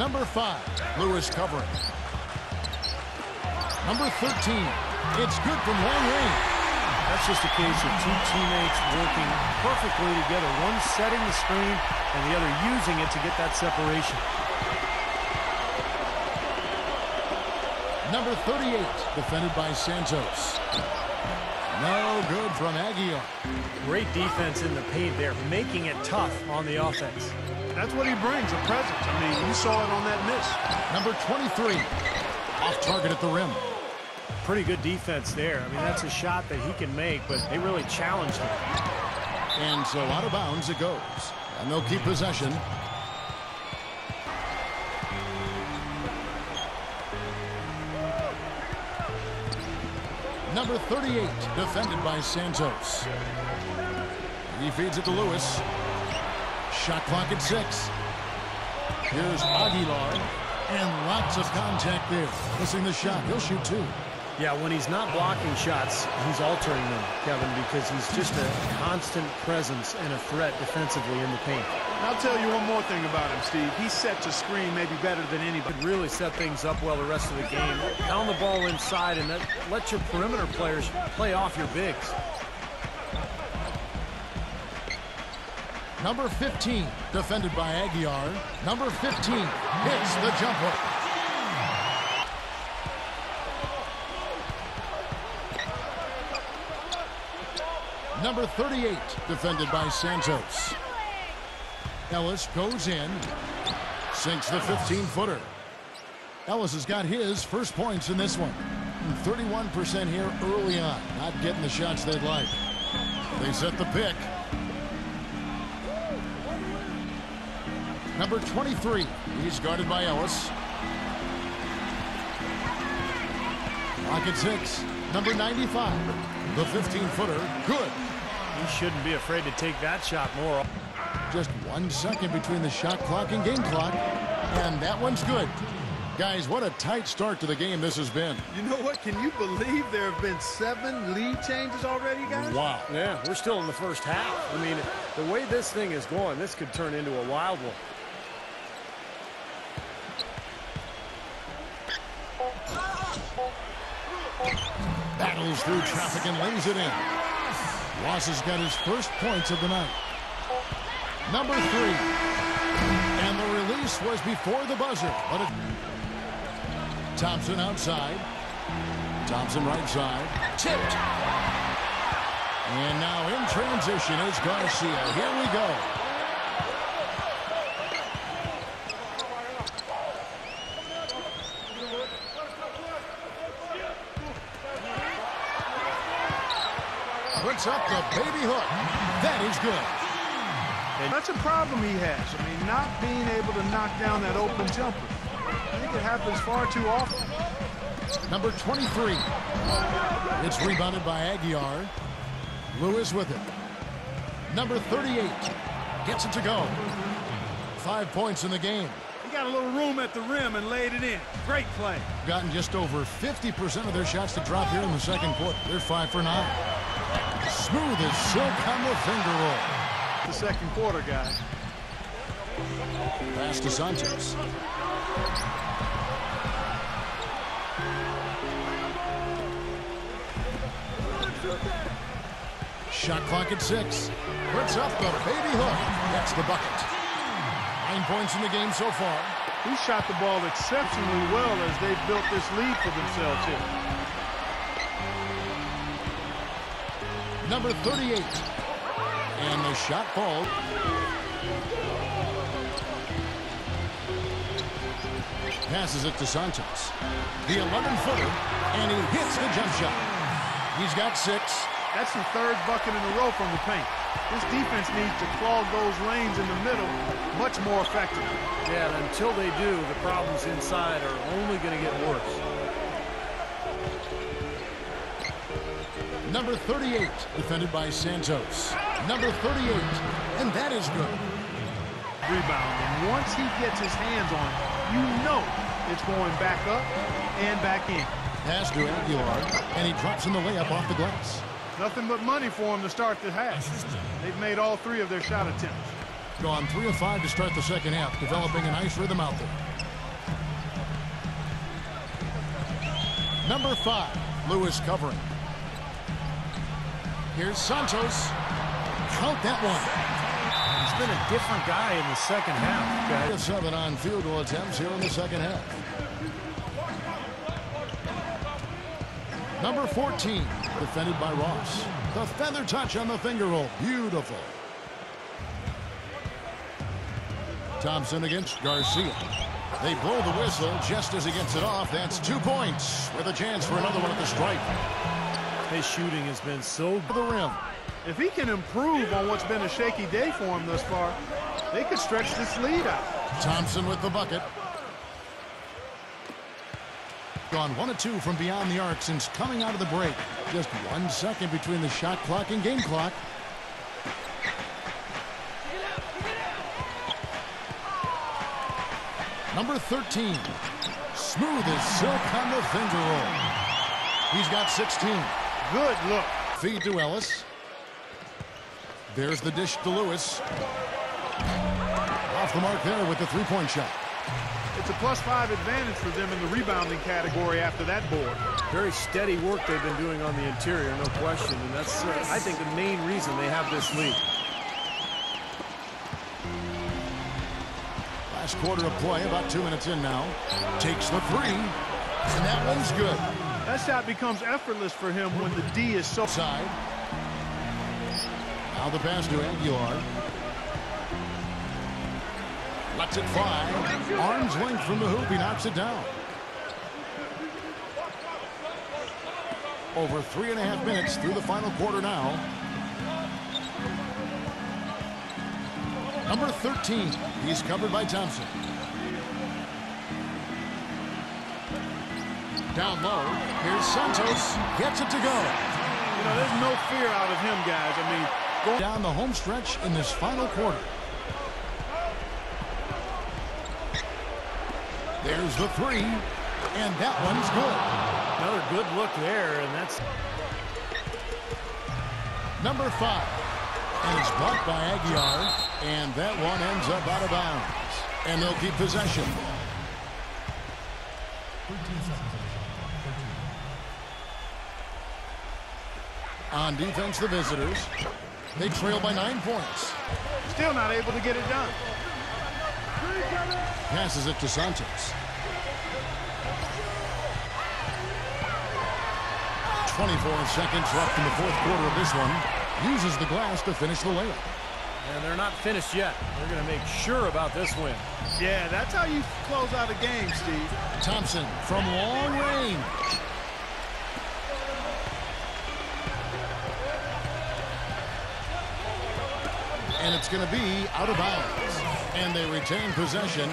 Number five, Lewis covering. Number 13, it's good from long range. That's just a case of two teammates working perfectly together. One setting the screen and the other using it to get that separation. Number 38, defended by Santos. No good from Aguiar. Great defense in the paint there, making it tough on the offense. That's what he brings, a presence. I mean, you saw it on that miss. Number 23, off target at the rim. Pretty good defense there. I mean, that's a shot that he can make, but they really challenged him. And so out of bounds it goes. And they'll keep possession. Number 38, defended by Santos. He feeds it to Lewis. Shot clock at six. Here's Aguilar. And lots of contact there. Missing the shot. He'll shoot two. Yeah, when he's not blocking shots, he's altering them, Kevin, because he's just a constant presence and a threat defensively in the paint. And I'll tell you one more thing about him, Steve. He sets a screen maybe better than anybody. Could really set things up well the rest of the game. Pound the ball inside and let, let your perimeter players play off your bigs. Number 15, defended by Aguiar. Number 15 hits the jumper. Number 38, defended by Santos. Ellis goes in, sinks the 15-footer. Ellis has got his first points in this one. 31% here early on, not getting the shots they'd like. They set the pick. Number 23, he's guarded by Ellis. Pocket six, number 95, the 15-footer, good. He shouldn't be afraid to take that shot more. Just one second between the shot clock and game clock, and that one's good. Guys, what a tight start to the game this has been. You know what? Can you believe there have been seven lead changes already, guys? Wow. Yeah, we're still in the first half. I mean, the way this thing is going, this could turn into a wild one. Battles through traffic and lays it in. Ross has got his first points of the night. Number three. And the release was before the buzzer. But it... Thompson outside. Thompson right side. Tipped. And now in transition is Garcia. Here we go. Puts up the baby hook. That is good. And that's a problem he has. I mean, not being able to knock down that open jumper. I think it happens far too often. Number 23. It's rebounded by Aguiar. Lewis with it. Number 38 gets it to go. Five points in the game. He got a little room at the rim and laid it in. Great play. Gotten just over 50% of their shots to drop here in the second quarter. They're five for nine. Smooth as silk on the finger roll. The second quarter, guys. Pass to Santos. Shot clock at six. Puts up the baby hook. That's the bucket. Nine points in the game so far. He shot the ball exceptionally well as they've built this lead for themselves here. Number 38. And the shot falls. Passes it to Santos. The 11-footer, and he hits the jump shot. He's got six. That's the third bucket in a row from the paint. This defense needs to clog those lanes in the middle much more effectively. Yeah, and until they do, the problems inside are only going to get worse. Number 38, defended by Santos. Number 38, and that is good. Rebound, and once he gets his hands on it, you know it's going back up and back in. Pass to Aguilar, and he drops in the layup off the glass. Nothing but money for him to start the half. They've made all three of their shot attempts. Gone 3 of 5 to start the second half, developing a nice rhythm out there. Number 5, Lewis covering. Here's Santos. Count that one. He's been a different guy in the second half, guys. Seven on field goal attempts here in the second half. Number 14, defended by Ross. The feather touch on the finger roll. Beautiful. Thompson against Garcia. They blow the whistle just as he gets it off. That's two points with a chance for another one at the stripe. His shooting has been so To the rim. If he can improve on what's been a shaky day for him thus far, they could stretch this lead out. Thompson with the bucket. Gone one or two from beyond the arc since coming out of the break. Just one second between the shot clock and game clock. Number 13. Smooth as silk on the finger roll. He's got 16. Good look. Feed to Ellis. There's the dish to Lewis. Off the mark there with the three-point shot. It's a plus five advantage for them in the rebounding category after that board. very steady work they've been doing on the interior, no question. And that's, uh, I think, the main reason they have this lead. Last quarter of play, about two minutes in now. Takes the three, and that one's good. That shot becomes effortless for him when the D is so... Side. Now the pass to Aguilar. Lets it fly. Arm's length from the hoop. He knocks it down. Over three and a half minutes through the final quarter now. Number 13. He's covered by Thompson. Down low. Here's Santos. Gets it to go. You know, there's no fear out of him, guys. I mean, going Down the home stretch in this final quarter. There's the three. And that one's good. Another good look there, and that's Number five. And it's blocked by Aguiar. And that one ends up out of bounds. And they'll keep possession. On defense, the visitors. They trail by nine points. still not able to get it done. Passes it to Santos. 24 seconds left in the fourth quarter of this one. Uses the glass to finish the layup. And they're not finished yet. They're going to make sure about this win. Yeah, that's how you close out a game, Steve. Thompson from long range. And it's going to be out of bounds. And they retain possession.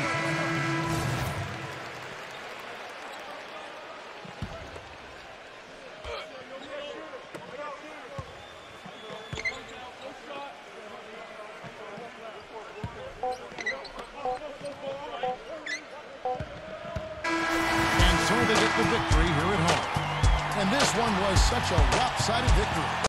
And so they get the victory here at home. And this one was such a lopsided victory.